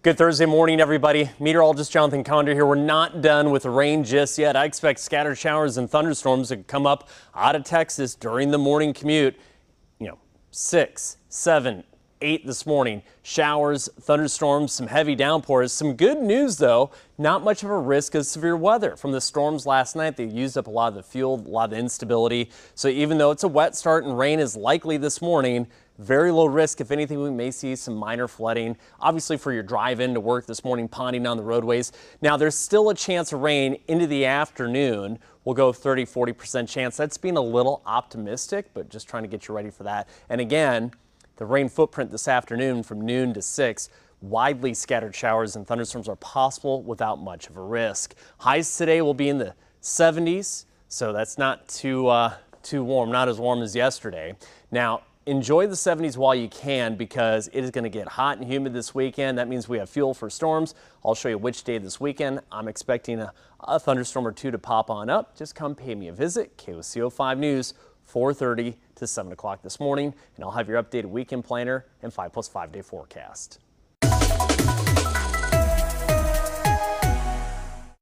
Good Thursday morning, everybody. Meteorologist Jonathan Conder here. We're not done with the rain just yet. I expect scattered showers and thunderstorms to come up out of Texas during the morning commute. You know, six, seven, eight this morning. Showers, thunderstorms, some heavy downpours. Some good news, though, not much of a risk of severe weather. From the storms last night, they used up a lot of the fuel, a lot of the instability. So even though it's a wet start and rain is likely this morning, very low risk. If anything, we may see some minor flooding. Obviously, for your drive in to work this morning, ponding on the roadways. Now, there's still a chance of rain into the afternoon. We'll go 30, 40% chance. That's being a little optimistic, but just trying to get you ready for that. And again, the rain footprint this afternoon from noon to 6. Widely scattered showers and thunderstorms are possible without much of a risk. Highs today will be in the 70s, so that's not too uh, too warm, not as warm as yesterday. Now, enjoy the 70s while you can because it is going to get hot and humid this weekend. That means we have fuel for storms. I'll show you which day this weekend. I'm expecting a, a thunderstorm or two to pop on up. Just come pay me a visit. KOCO 5 News, 430 to 7 o'clock this morning, and I'll have your updated weekend planner and 5 plus 5 day forecast.